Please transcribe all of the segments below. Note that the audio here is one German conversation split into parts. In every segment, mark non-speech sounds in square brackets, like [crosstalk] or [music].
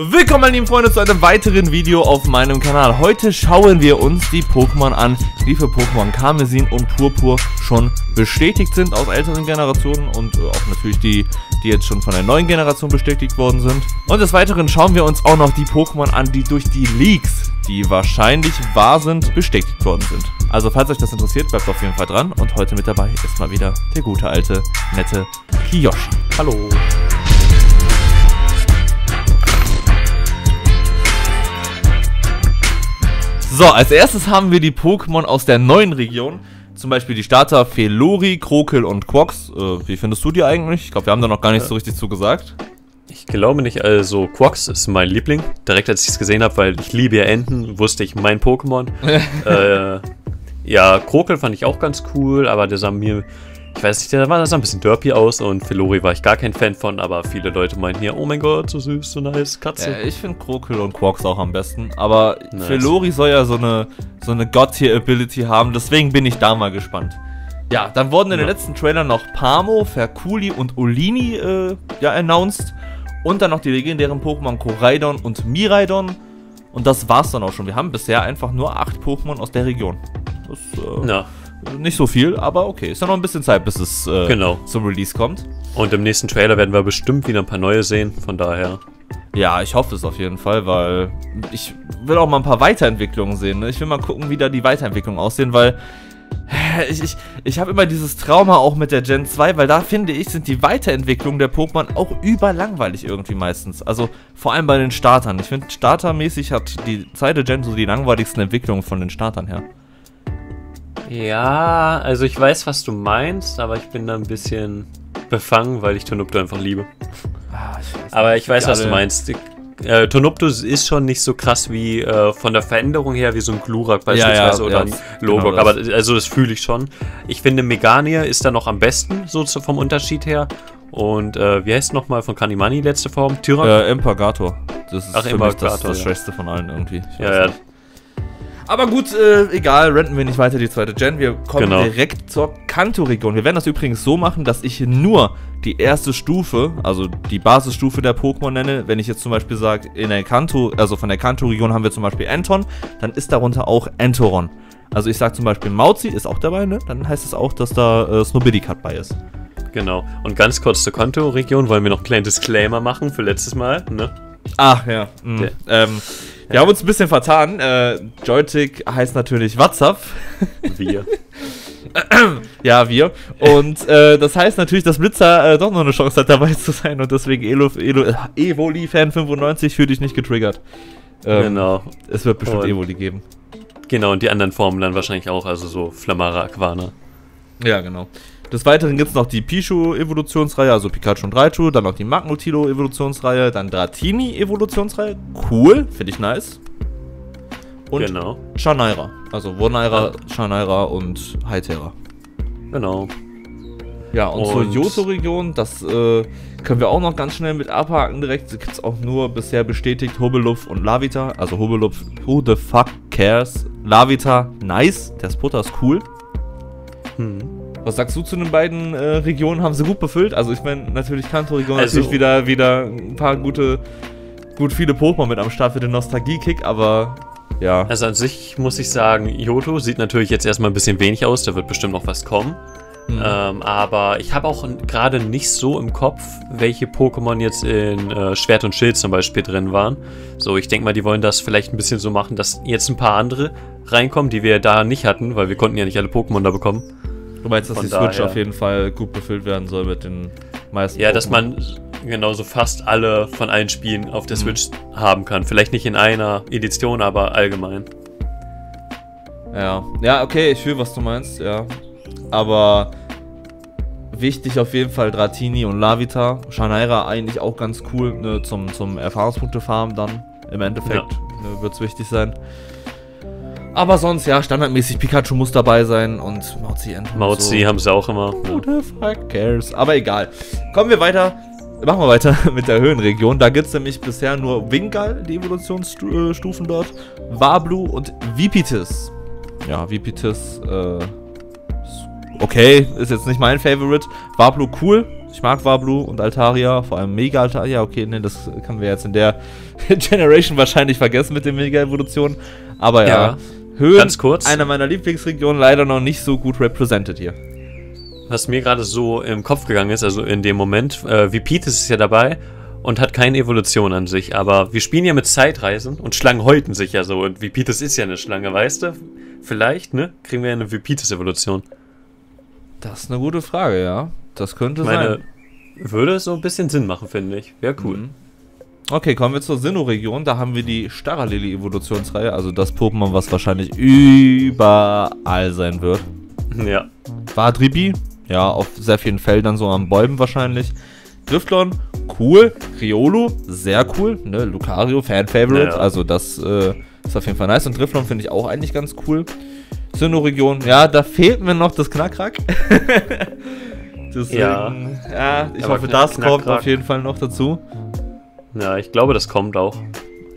Willkommen meine lieben Freunde zu einem weiteren Video auf meinem Kanal. Heute schauen wir uns die Pokémon an, die für Pokémon Karmesin und Purpur schon bestätigt sind aus älteren Generationen und äh, auch natürlich die, die jetzt schon von der neuen Generation bestätigt worden sind. Und des Weiteren schauen wir uns auch noch die Pokémon an, die durch die Leaks, die wahrscheinlich wahr sind, bestätigt worden sind. Also falls euch das interessiert, bleibt auf jeden Fall dran und heute mit dabei ist mal wieder der gute alte, nette Kiyoshi. Hallo. So, als erstes haben wir die Pokémon aus der neuen Region. Zum Beispiel die Starter Felori, Krokel und Quox. Äh, wie findest du die eigentlich? Ich glaube, wir haben da noch gar nicht so richtig zu gesagt. Ich glaube nicht, also Quox ist mein Liebling. Direkt als ich es gesehen habe, weil ich liebe ja Enten, wusste ich mein Pokémon. [laughs] äh, ja, Krokel fand ich auch ganz cool, aber der sah mir ich weiß nicht, der sah ein bisschen derpy aus und Filori war ich gar kein Fan von, aber viele Leute meinten hier, oh mein Gott, so süß, so nice, Katze. Ja, ich finde Krokel und Quarks auch am besten, aber nice. Filori soll ja so eine, so eine God-Tier-Ability haben, deswegen bin ich da mal gespannt. Ja, dann wurden in ja. den letzten Trailern noch Pamo, Ferkuli und Olini äh, ja, announced und dann noch die legendären Pokémon Koraidon und Miraidon und das war's dann auch schon. Wir haben bisher einfach nur acht Pokémon aus der Region. Das, äh, ja. Nicht so viel, aber okay. Ist ja noch ein bisschen Zeit, bis es äh, genau. zum Release kommt. Und im nächsten Trailer werden wir bestimmt wieder ein paar neue sehen, von daher. Ja, ich hoffe es auf jeden Fall, weil ich will auch mal ein paar Weiterentwicklungen sehen. Ne? Ich will mal gucken, wie da die Weiterentwicklungen aussehen, weil [laughs] ich, ich, ich habe immer dieses Trauma auch mit der Gen 2, weil da finde ich, sind die Weiterentwicklungen der Pokémon auch überlangweilig irgendwie meistens. Also vor allem bei den Startern. Ich finde, startermäßig hat die zweite Gen so die langweiligsten Entwicklungen von den Startern her. Ja, also ich weiß, was du meinst, aber ich bin da ein bisschen befangen, weil ich Tonupto einfach liebe. Ah, ich aber ich weiß, was du meinst. Äh, Tonupto ist schon nicht so krass wie äh, von der Veränderung her wie so ein Glurak beispielsweise ja, ja, oder ja, ein Lobok, genau aber also das fühle ich schon. Ich finde Megania ist da noch am besten, so vom Unterschied her. Und äh, wie heißt nochmal von Kanimani letzte Form? Tyrak? Äh, Impagator. Das ist Ach, für Impagator, mich das, das Schwächste von allen irgendwie. ja, ja. Aber gut, äh, egal, renten wir nicht weiter die zweite Gen. Wir kommen genau. direkt zur Kanto-Region. Wir werden das übrigens so machen, dass ich nur die erste Stufe, also die Basisstufe der Pokémon nenne. Wenn ich jetzt zum Beispiel sage, in der Kanto, also von der Kanto-Region haben wir zum Beispiel Anton, dann ist darunter auch Entoron. Also ich sage zum Beispiel Mauzi ist auch dabei, ne? Dann heißt es auch, dass da äh, Snobidicat bei ist. Genau. Und ganz kurz zur Kanto-Region wollen wir noch einen kleinen Disclaimer machen für letztes Mal, ne? Ach ja. Mhm. Ähm, wir haben uns ein bisschen vertan. Äh, Joystick heißt natürlich WhatsApp. Wir. [laughs] ja, wir. Und äh, das heißt natürlich, dass Blitzer äh, doch noch eine Chance hat, dabei zu sein. Und deswegen Elo, Elo, äh, Evoli-Fan95 für dich nicht getriggert. Ähm, genau. Es wird bestimmt und, Evoli geben. Genau, und die anderen Formen dann wahrscheinlich auch. Also so Flammara, Aquana. Ja, genau. Des Weiteren gibt es noch die Pichu-Evolutionsreihe, also Pikachu und Raichu, dann noch die Magnotilo-Evolutionsreihe, dann Dratini-Evolutionsreihe. Cool, finde ich nice. Und genau. Shanaira, also Wonaira, Shanaira und Hytera. Genau. Ja, und, und zur Johto-Region, das äh, können wir auch noch ganz schnell mit abhaken direkt. Gibt es auch nur bisher bestätigt Hobelupf und Lavita. Also Hobelupf, who the fuck cares? Lavita, nice. Der Sputter ist cool. Hm. Was sagst du zu den beiden äh, Regionen? Haben sie gut befüllt? Also ich meine, natürlich Kanto-Region also, natürlich wieder, wieder ein paar gute, gut viele Pokémon mit am Start für den Nostalgie-Kick, aber ja. Also an sich muss ich sagen, Yoto sieht natürlich jetzt erstmal ein bisschen wenig aus, da wird bestimmt noch was kommen. Mhm. Ähm, aber ich habe auch gerade nicht so im Kopf, welche Pokémon jetzt in äh, Schwert und Schild zum Beispiel drin waren. So, ich denke mal, die wollen das vielleicht ein bisschen so machen, dass jetzt ein paar andere reinkommen, die wir da nicht hatten, weil wir konnten ja nicht alle Pokémon da bekommen. Du meinst, dass Von die Switch daher. auf jeden Fall gut befüllt werden soll mit den meisten. Ja, Pokémon. dass man genauso fast alle von allen Spielen auf der mhm. Switch haben kann. Vielleicht nicht in einer Edition, aber allgemein. Ja, ja, okay, ich fühle, was du meinst, ja. Aber wichtig auf jeden Fall Dratini und Lavita. Shanaira eigentlich auch ganz cool ne, zum, zum Erfahrungspunkte-Farm dann. Im Endeffekt ja. ne, wird es wichtig sein. Aber sonst, ja, standardmäßig Pikachu muss dabei sein und Mauzi Enten. Mauzi so. haben sie auch immer. Who the fuck cares? Aber egal. Kommen wir weiter. Machen wir weiter [laughs] mit der Höhenregion. Da gibt es nämlich bisher nur Wingal, die Evolutionsstufen dort, Wablu und Vipitis. Ja, Vipitis, äh, okay, ist jetzt nicht mein Favorite. Wablu cool. Ich mag Wablu und Altaria, vor allem Mega Altaria. Okay, ne, das können wir jetzt in der [laughs] Generation wahrscheinlich vergessen mit der Mega-Evolution. Aber ja, ja Höhen, ganz kurz. einer meiner Lieblingsregionen, leider noch nicht so gut represented hier. Was mir gerade so im Kopf gegangen ist, also in dem Moment, äh, Vipitis ist ja dabei und hat keine Evolution an sich, aber wir spielen ja mit Zeitreisen und Schlangen häuten sich ja so und Vipitis ist ja eine Schlange, weißt du? Vielleicht, ne? Kriegen wir eine Vipitis-Evolution. Das ist eine gute Frage, ja. Das könnte Meine, sein. Würde so ein bisschen Sinn machen, finde ich. Wäre cool. Mhm. Okay, kommen wir zur Sinnoh-Region. Da haben wir die Staralili-Evolutionsreihe, also das Pokémon, was wahrscheinlich überall sein wird. Ja. Vadribi, ja, auf sehr vielen Feldern, so am Bäumen wahrscheinlich. Driftlon, cool. Riolo, sehr cool. Ne? Lucario, Fan-Favorite, ja, ja. also das äh, ist auf jeden Fall nice. Und Driftlon finde ich auch eigentlich ganz cool. Sinnoh-Region, ja, da fehlt mir noch das Knackrack. [laughs] Deswegen, ja. ja, ich Aber hoffe, das kommt auf jeden Fall noch dazu. Ja, ich glaube, das kommt auch.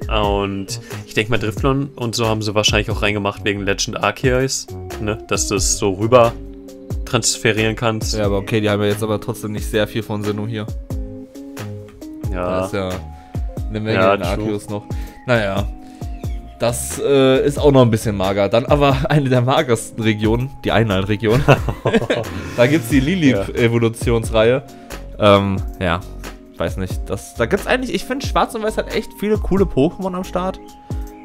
Und ich denke mal, Driftlon und so haben sie wahrscheinlich auch reingemacht wegen Legend Arceus, ne? Dass du es so rüber transferieren kannst. Ja, aber okay, die haben ja jetzt aber trotzdem nicht sehr viel von Sinnoh hier. Ja. Da ist ja eine Menge ja, in Arceus noch. Naja, das äh, ist auch noch ein bisschen mager. Dann aber [laughs] eine der magersten Regionen, die Einheitregion. [laughs] [laughs] da gibt es die Lilip-Evolutionsreihe. Ähm, ja, weiß nicht. Das, da gibt es eigentlich, ich finde, Schwarz und Weiß hat echt viele coole Pokémon am Start.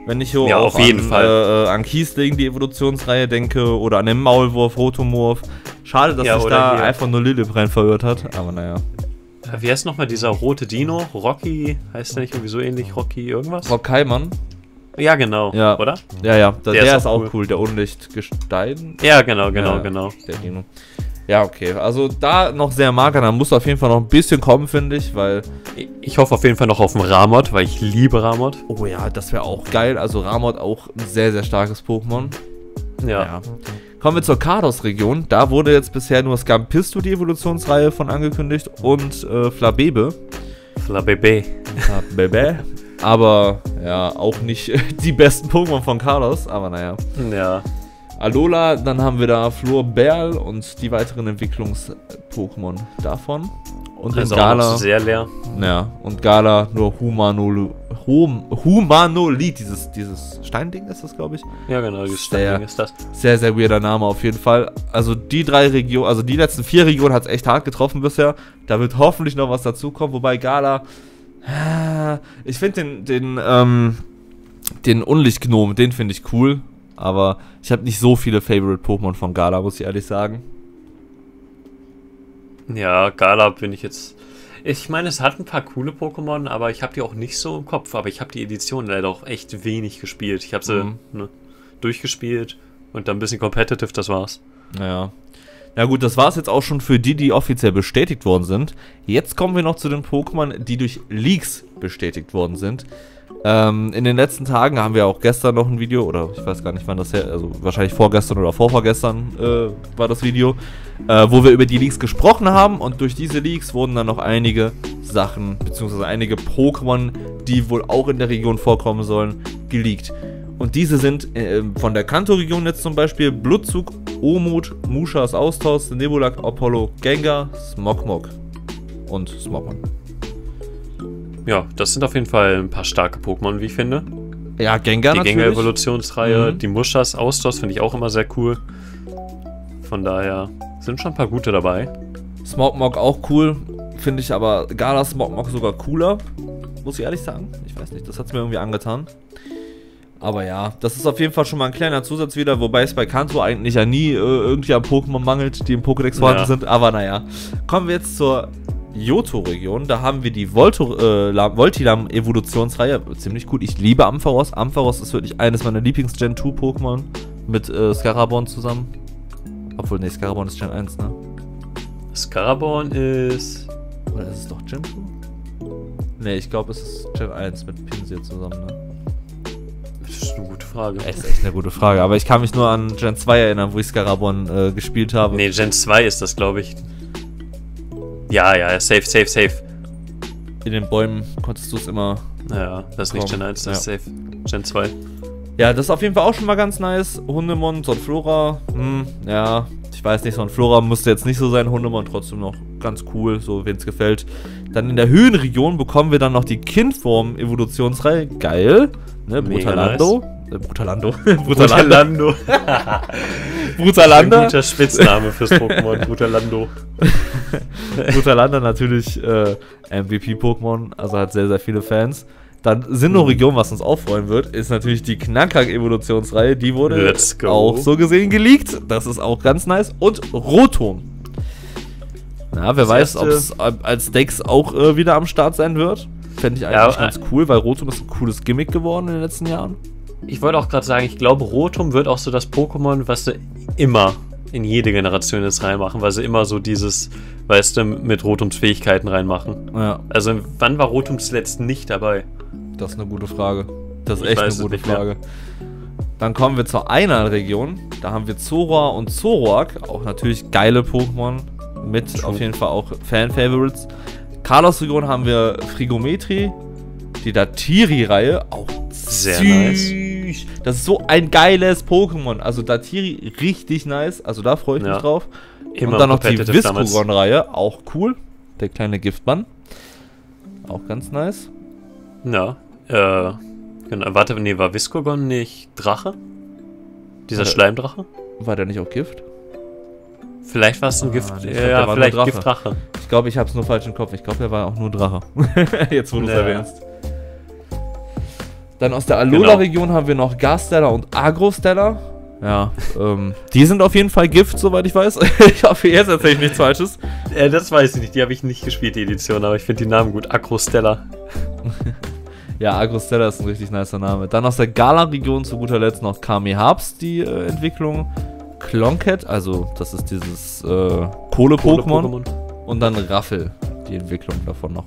Wenn ich so ja, auf jeden an, Fall. Äh, äh, an Kiesling, die Evolutionsreihe, denke, oder an den Maulwurf, Rotomorph. Schade, dass ja, sich da hier. einfach nur Lilip rein verirrt hat, aber naja. Äh, wie heißt nochmal dieser rote Dino? Rocky, heißt der nicht irgendwie so ähnlich? Rocky irgendwas? Rockheimann. Ja, genau. Ja. Oder? Ja, ja. Der, der, der ist, auch cool. cool. Der Unlichtgestein. Ja, genau, genau, ja, genau. Der Dino. Ja, okay. Also da noch sehr mager. Da muss auf jeden Fall noch ein bisschen kommen, finde ich, weil. Ich hoffe auf jeden Fall noch auf den Ramot, weil ich liebe Ramot. Oh ja, das wäre auch geil. Also Ramot auch ein sehr, sehr starkes Pokémon. Ja. ja. Kommen wir zur Kardos-Region. Da wurde jetzt bisher nur Scampisto die Evolutionsreihe von angekündigt und äh, Flabebe. Flabebe. Flabebe. Aber ja, auch nicht [laughs] die besten Pokémon von Carlos, aber naja. Ja. Alola, dann haben wir da Flor Berl und die weiteren Entwicklungs-Pokémon davon. Und also Gala. sehr leer. Ja, und Gala nur Humanol, hum, Humanolit, dieses, dieses Steinding ist das, glaube ich. Ja, genau, dieses Steinding ist das. Sehr, sehr weirder Name auf jeden Fall. Also die drei Regionen, also die letzten vier Regionen hat es echt hart getroffen bisher. Da wird hoffentlich noch was dazukommen, wobei Gala ich finde den, den, ähm, den Unlichtgnom, den finde ich cool. Aber ich habe nicht so viele Favorite-Pokémon von Gala, muss ich ehrlich sagen. Ja, Gala bin ich jetzt. Ich meine, es hat ein paar coole Pokémon, aber ich habe die auch nicht so im Kopf. Aber ich habe die Edition leider auch echt wenig gespielt. Ich habe sie mhm. ne, durchgespielt und dann ein bisschen competitive, das war's. Naja. Na gut, das war es jetzt auch schon für die, die offiziell bestätigt worden sind. Jetzt kommen wir noch zu den Pokémon, die durch Leaks bestätigt worden sind. Ähm, in den letzten Tagen haben wir auch gestern noch ein Video, oder ich weiß gar nicht, wann das her, also wahrscheinlich vorgestern oder vorvorgestern äh, war das Video, äh, wo wir über die Leaks gesprochen haben und durch diese Leaks wurden dann noch einige Sachen, beziehungsweise einige Pokémon, die wohl auch in der Region vorkommen sollen, geleakt. Und diese sind äh, von der Kanto-Region jetzt zum Beispiel Blutzug, Omut, Mushas Austausch, Nebulak, Apollo, Gengar, Smogmog und Smogmog. Ja, das sind auf jeden Fall ein paar starke Pokémon, wie ich finde. Ja, Gengar Die Gengar-Evolutionsreihe, mhm. die Mushas Austausch finde ich auch immer sehr cool. Von daher sind schon ein paar gute dabei. Smogmog auch cool, finde ich aber Gala Smogmog sogar cooler, muss ich ehrlich sagen. Ich weiß nicht, das hat es mir irgendwie angetan. Aber ja, das ist auf jeden Fall schon mal ein kleiner Zusatz wieder, wobei es bei Kanto eigentlich ja nie äh, irgendwie an Pokémon mangelt, die im Pokédex vorhanden ja. sind. Aber naja, kommen wir jetzt zur Johto-Region. Da haben wir die Volto, äh, Voltilam-Evolutionsreihe. Ziemlich gut. Ich liebe Ampharos. Ampharos ist wirklich eines meiner Lieblings-Gen 2-Pokémon mit äh, Scarabon zusammen. Obwohl, nee, Scarabon ist Gen 1, ne? Scarabon ist. Oder ist es doch Gen 2? Ne, ich glaube, es ist Gen 1 mit Pinsir zusammen, ne? eine gute Frage. Das ist echt eine gute Frage. Aber ich kann mich nur an Gen 2 erinnern, wo ich Scarabon äh, gespielt habe. Nee, Gen 2 ist das, glaube ich. Ja, ja, safe, safe, safe. In den Bäumen konntest du es immer. Ja, das ist nicht Gen 1, das ja. ist safe. Gen 2. Ja, das ist auf jeden Fall auch schon mal ganz nice. Hundemon, Sonflora, hm, ja, ich weiß nicht, Sonflora müsste jetzt nicht so sein, Hundemon trotzdem noch ganz cool, so wenn es gefällt. Dann in der Höhenregion bekommen wir dann noch die Kindform-Evolutionsreihe. Geil. Ne, Brutalando. Nice. Äh, Brutalando. [laughs] Brutalando. [laughs] Brutalanda. Ein guter Spitzname fürs Pokémon, Brutalando. [laughs] Brutalanda natürlich äh, MVP-Pokémon, also hat sehr, sehr viele Fans. Dann Sinnoh-Region, was uns auch freuen wird, ist natürlich die Knackhack-Evolutionsreihe. Die wurde auch so gesehen geleakt. Das ist auch ganz nice. Und Rotom. Na, wer das weiß, ob es als Dex auch äh, wieder am Start sein wird. Fände ich eigentlich ja, ganz cool, weil Rotom ist ein cooles Gimmick geworden in den letzten Jahren. Ich wollte auch gerade sagen, ich glaube, Rotom wird auch so das Pokémon, was sie immer in jede Generation jetzt reinmachen, weil sie immer so dieses, weißt du, mit Rotums Fähigkeiten reinmachen. Ja. Also wann war Rotom zuletzt nicht dabei? Das ist eine gute Frage. Das ist ich echt eine gute Frage. Mehr. Dann kommen wir zur Einal-Region. Da haben wir Zoroa und Zoroark. Auch natürlich geile Pokémon. Mit True. auf jeden Fall auch Fan-Favorites. Carlos-Region haben wir Frigometri. Die Datiri-Reihe. Auch sehr nice. Das ist so ein geiles Pokémon. Also Datiri richtig nice. Also da freue ich ja. mich drauf. Immer und dann noch die Viscogon-Reihe. Auch cool. Der kleine Giftmann. Auch ganz nice. Ja. Äh, genau. Warte, nee, war Viscogon nicht Drache? Dieser war Schleimdrache? War der nicht auch Gift? Vielleicht war es ein ah, Gift. Nee, ja, glaub, vielleicht Drache. Giftdrache. Ich glaube, ich habe es nur falsch im Kopf. Ich glaube, er war auch nur Drache. [laughs] Jetzt, wo du es ja. erwähnst. Dann aus der Alola-Region genau. haben wir noch Garstella und Agrostella. Ja, ähm, [laughs] die sind auf jeden Fall Gift, soweit ich weiß. [laughs] ich hoffe, jetzt erzähle ich nichts Falsches. Äh, das weiß ich nicht, die habe ich nicht gespielt, die Edition, aber ich finde die Namen gut. Agrostella. [laughs] Ja, Agrostella ist ein richtig nicer Name. Dann aus der Gala-Region zu guter Letzt noch Kami Harps, die äh, Entwicklung. Clonket, also das ist dieses äh, Kohle-Pokémon. Kohle und dann Raffel, die Entwicklung davon noch.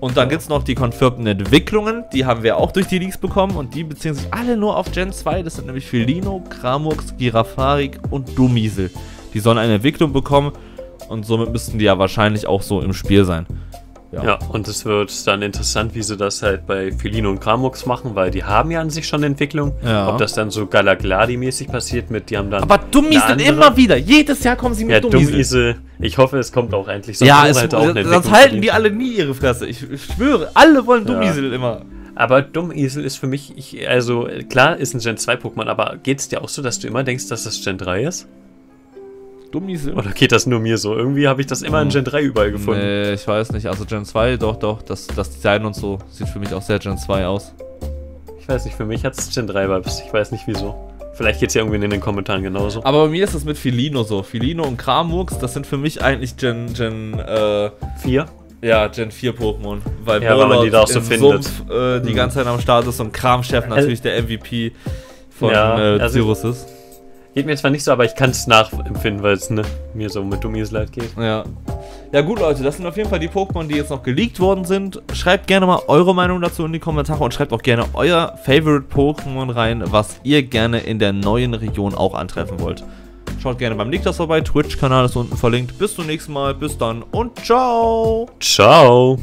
Und dann gibt es noch die confirmten Entwicklungen, die haben wir auch durch die Leaks bekommen und die beziehen sich alle nur auf Gen 2. Das sind nämlich Felino, Kramux, Girafarik und Dumiesel. Die sollen eine Entwicklung bekommen und somit müssten die ja wahrscheinlich auch so im Spiel sein. Ja. ja, und es wird dann interessant, wie sie das halt bei Felino und Kramux machen, weil die haben ja an sich schon eine Entwicklung. Ja. Ob das dann so Galagladi-mäßig passiert mit, die haben dann. Aber Dummies sind immer wieder. Jedes Jahr kommen sie mit ja, Dummies. Ich hoffe, es kommt auch endlich. Sonst ja, es, halt auch sonst halten die alle nie ihre Fresse. Ich, schwöre, alle wollen Dummiesel ja. immer. Aber Dummiesel ist für mich, ich, also klar ist ein Gen 2 Pokémon, aber geht es dir auch so, dass du immer denkst, dass das Gen 3 ist? Dummies Oder geht das nur mir so? Irgendwie habe ich das immer in Gen 3 überall gefunden. Nee, ich weiß nicht. Also Gen 2, doch, doch. Das, das Design und so sieht für mich auch sehr Gen 2 aus. Ich weiß nicht, für mich hat es Gen 3 Vibes. Ich weiß nicht wieso. Vielleicht geht es ja irgendwie in den Kommentaren genauso. Aber bei mir ist es mit Filino so. Filino und Kramux, das sind für mich eigentlich Gen, Gen, äh... 4? Ja, Gen 4 Pokémon. Weil ja, weil man die da auch so findet. Sumpf, äh, die mhm. ganze Zeit am Start ist und Kramchef natürlich der MVP von ja, äh, also Cyrus ist. Geht mir zwar nicht so, aber ich kann es nachempfinden, weil es ne, mir so mit Dummies leid geht. Ja. Ja gut, Leute, das sind auf jeden Fall die Pokémon, die jetzt noch geleakt worden sind. Schreibt gerne mal eure Meinung dazu in die Kommentare und schreibt auch gerne euer Favorite Pokémon rein, was ihr gerne in der neuen Region auch antreffen wollt. Schaut gerne beim Niklas vorbei, Twitch-Kanal ist unten verlinkt. Bis zum nächsten Mal, bis dann und ciao! Ciao!